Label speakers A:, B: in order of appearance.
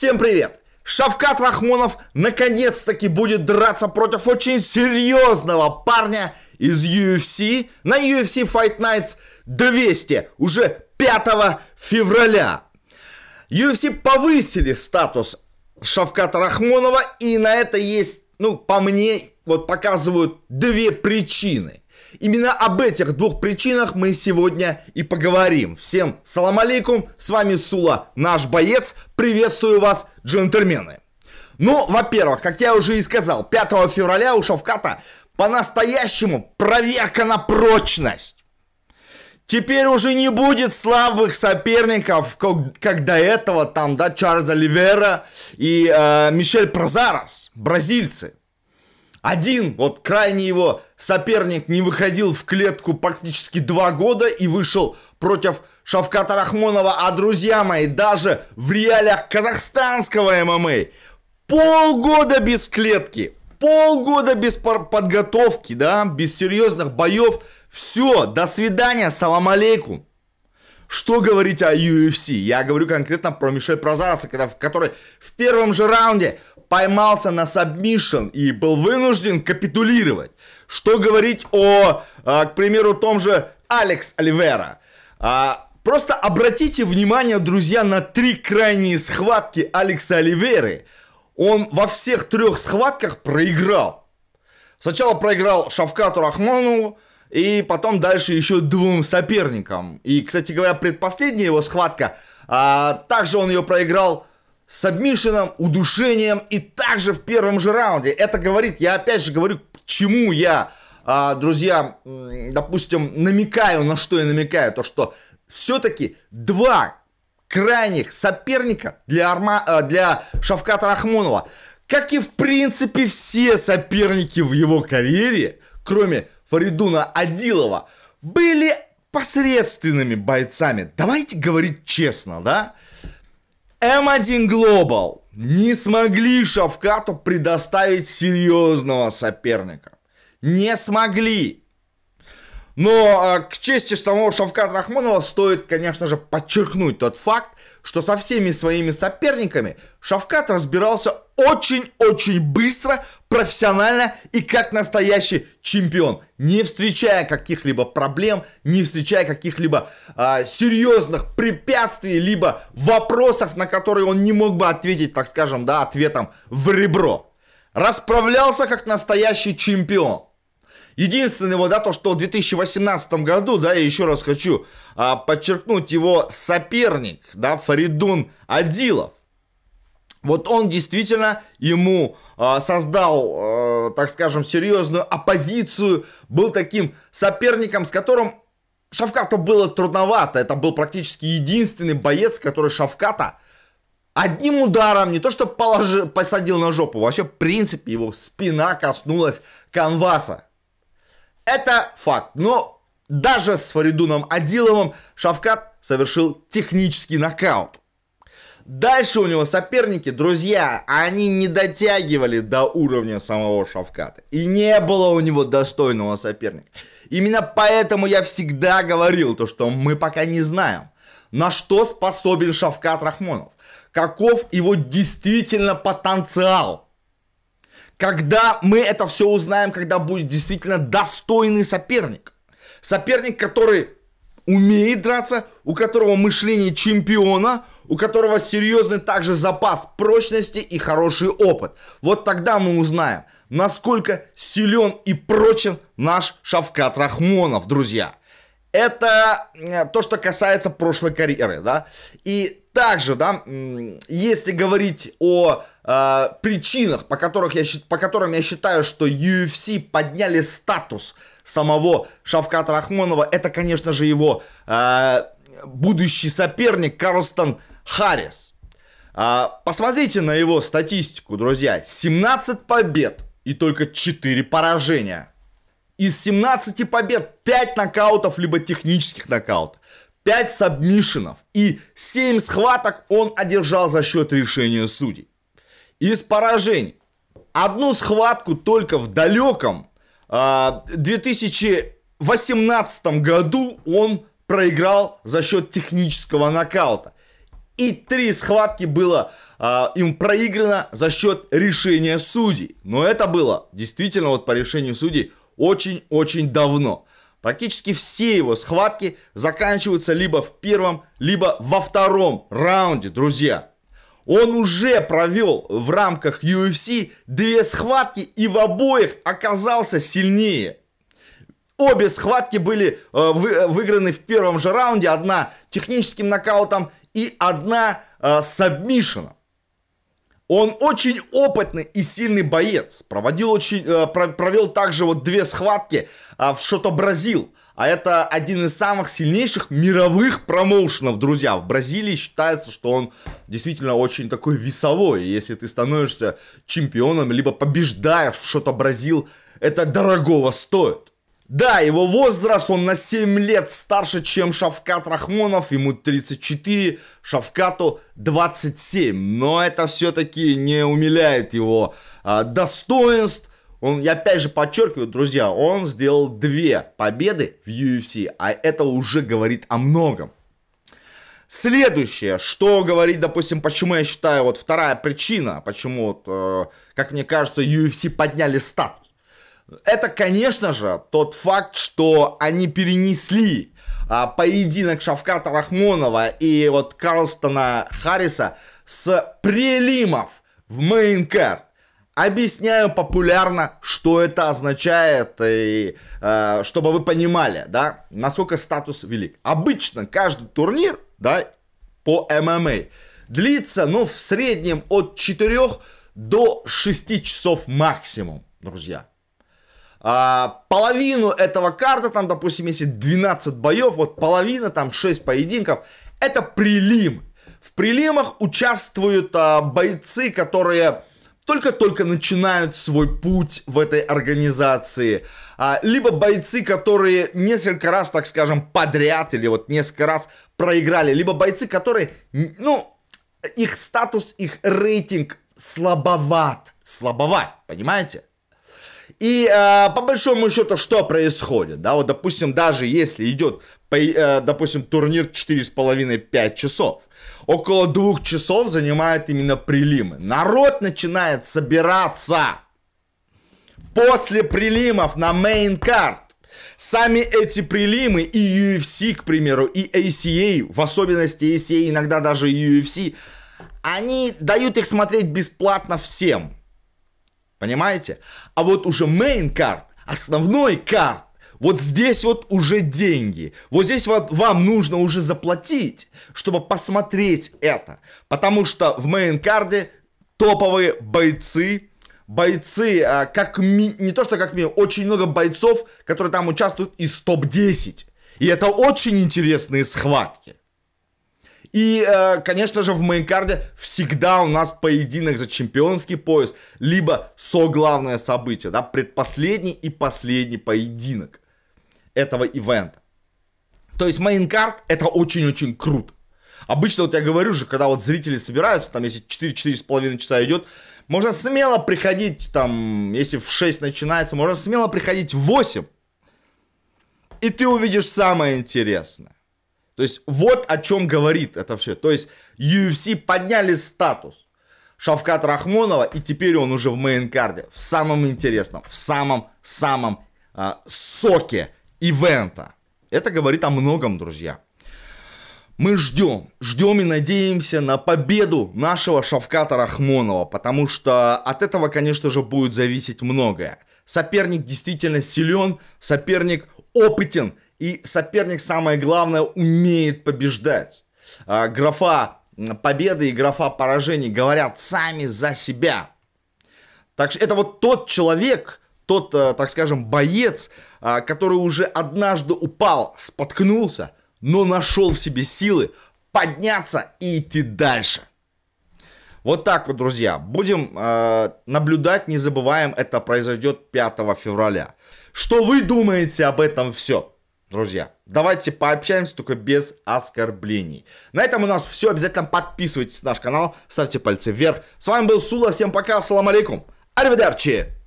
A: Всем привет! Шавкат Рахмонов наконец-таки будет драться против очень серьезного парня из UFC на UFC Fight Nights 200 уже 5 февраля. UFC повысили статус Шавката Рахмонова и на это есть, ну, по мне, вот показывают две причины. Именно об этих двух причинах мы сегодня и поговорим. Всем салам алейкум, с вами Сула, наш боец. Приветствую вас, джентльмены. Ну, во-первых, как я уже и сказал, 5 февраля у Шавката по-настоящему проверка на прочность. Теперь уже не будет слабых соперников, как, как до этого, там, да, Чарльза Ливера и э, Мишель Прозарос, бразильцы. Один, вот крайний его соперник не выходил в клетку практически два года и вышел против Шавката Рахмонова. А, друзья мои, даже в реалиях казахстанского ММА полгода без клетки, полгода без подготовки, да, без серьезных боев. Все, до свидания, салам алейкум. Что говорить о UFC? Я говорю конкретно про Мишель в который в первом же раунде поймался на submission и был вынужден капитулировать. Что говорить о, а, к примеру, том же Алекс Оливера. А, просто обратите внимание, друзья, на три крайние схватки Алекса Оливеры. Он во всех трех схватках проиграл. Сначала проиграл Шавкату Рахманову, и потом дальше еще двум соперникам. И, кстати говоря, предпоследняя его схватка, а, также он ее проиграл с обмишином, удушением и также в первом же раунде. Это говорит, я опять же говорю, к чему я, а, друзья, допустим, намекаю, на что я намекаю, то что все-таки два крайних соперника для, Арма, а, для Шавката Рахмонова, как и в принципе все соперники в его карьере, кроме Фаридуна Адилова, были посредственными бойцами. Давайте говорить честно, да? М1 Global не смогли Шавкату предоставить серьезного соперника. Не смогли. Но а, к чести самого Шавката Рахмонова стоит, конечно же, подчеркнуть тот факт, что со всеми своими соперниками Шавкат разбирался очень-очень быстро, профессионально и как настоящий чемпион, не встречая каких-либо проблем, не встречая каких-либо а, серьезных препятствий, либо вопросов, на которые он не мог бы ответить, так скажем, да, ответом в ребро. Расправлялся как настоящий чемпион. Единственное, вот, да, то, что в 2018 году, да, я еще раз хочу а, подчеркнуть его соперник, да, Фаридун Адилов. Вот он действительно ему э, создал, э, так скажем, серьезную оппозицию, был таким соперником, с которым Шавкату было трудновато. Это был практически единственный боец, который Шавката одним ударом, не то что положи, посадил на жопу, вообще в принципе его спина коснулась канваса. Это факт. Но даже с Фаридуном Адиловым Шавкат совершил технический нокаут. Дальше у него соперники, друзья, они не дотягивали до уровня самого Шавката. И не было у него достойного соперника. Именно поэтому я всегда говорил то, что мы пока не знаем, на что способен Шавкат Рахмонов. Каков его действительно потенциал. Когда мы это все узнаем, когда будет действительно достойный соперник. Соперник, который умеет драться, у которого мышление чемпиона, у которого серьезный также запас прочности и хороший опыт. Вот тогда мы узнаем, насколько силен и прочен наш Шавкат Рахмонов, друзья. Это э, то, что касается прошлой карьеры, да. И также, да, если говорить о э, причинах, по, которых я, по которым я считаю, что UFC подняли статус самого Шавката Рахмонова, это, конечно же, его э, будущий соперник Карлстон Харрис. Э, посмотрите на его статистику, друзья. 17 побед и только 4 поражения. Из 17 побед 5 нокаутов, либо технических нокаутов. 5 сабмишенов и 7 схваток он одержал за счет решения судей. Из поражений. Одну схватку только в далеком 2018 а, году он проиграл за счет технического нокаута. И три схватки было э, им проиграно за счет решения судей. Но это было действительно вот по решению судей очень-очень давно. Практически все его схватки заканчиваются либо в первом, либо во втором раунде, друзья. Он уже провел в рамках UFC две схватки и в обоих оказался сильнее. Обе схватки были э, вы, выиграны в первом же раунде. Одна техническим нокаутом и одна э, сабмишеном. Он очень опытный и сильный боец. Проводил очень, э, провел также вот две схватки э, в Шото Бразил. А это один из самых сильнейших мировых промоушенов, друзья. В Бразилии считается, что он действительно очень такой весовой. Если ты становишься чемпионом, либо побеждаешь в Шото Бразил, это дорогого стоит. Да, его возраст, он на 7 лет старше, чем Шавкат Рахмонов, ему 34, Шавкату 27. Но это все-таки не умиляет его а, достоинств. Он, я опять же подчеркиваю, друзья, он сделал две победы в UFC, а это уже говорит о многом. Следующее, что говорит, допустим, почему я считаю, вот вторая причина, почему, вот, э, как мне кажется, UFC подняли статус. Это, конечно же, тот факт, что они перенесли а, поединок Шавката Рахмонова и вот Карлстона Харриса с прелимов в мейнкарт. Объясняю популярно, что это означает, и, э, чтобы вы понимали, да, насколько статус велик. Обычно каждый турнир, да, по ММА длится, ну, в среднем от 4 до 6 часов максимум, друзья. А, половину этого карта, там, допустим, если 12 боев, вот половина, там 6 поединков, это прилим. В прилимах участвуют а, бойцы, которые только-только начинают свой путь в этой организации. А, либо бойцы, которые несколько раз, так скажем, подряд или вот несколько раз проиграли. Либо бойцы, которые, ну, их статус, их рейтинг слабоват. Слабоват, понимаете? И э, по большому счету, что происходит? Да, вот, допустим, даже если идет, э, допустим, турнир 4,5-5 часов, около двух часов занимает именно прилимы. Народ начинает собираться после прилимов на card. Сами эти прилимы и UFC, к примеру, и ACA, в особенности ACA, иногда даже UFC, они дают их смотреть бесплатно всем. Понимаете? А вот уже main card, основной карт, вот здесь вот уже деньги. Вот здесь вот вам нужно уже заплатить, чтобы посмотреть это. Потому что в main card е топовые бойцы, бойцы, а, как ми, не то что как минимум, очень много бойцов, которые там участвуют из топ-10. И это очень интересные схватки. И, э, конечно же, в main card е всегда у нас поединок за чемпионский пояс, либо со главное событие, да, предпоследний и последний поединок этого ивента. То есть мейнкард это очень-очень круто. Обычно вот я говорю же, когда вот зрители собираются, там если 4-4,5 часа идет, можно смело приходить там, если в 6 начинается, можно смело приходить в 8. И ты увидишь самое интересное. То есть вот о чем говорит это все. То есть UFC подняли статус Шавкат Рахмонова, и теперь он уже в мейнкарде, в самом интересном, в самом-самом а, соке ивента. Это говорит о многом, друзья. Мы ждем, ждем и надеемся на победу нашего Шавката Рахмонова, потому что от этого, конечно же, будет зависеть многое. Соперник действительно силен, соперник опытен, и соперник, самое главное, умеет побеждать. А, графа победы и графа поражений говорят сами за себя. Так что это вот тот человек, тот, э, так скажем, боец, а, который уже однажды упал, споткнулся, но нашел в себе силы подняться и идти дальше. Вот так вот, друзья. Будем э, наблюдать, не забываем, это произойдет 5 февраля. Что вы думаете об этом все? Друзья, давайте пообщаемся, только без оскорблений. На этом у нас все. Обязательно подписывайтесь на наш канал, ставьте пальцы вверх. С вами был Сула. Всем пока. Ассаламу алейкум. Аривидерчи.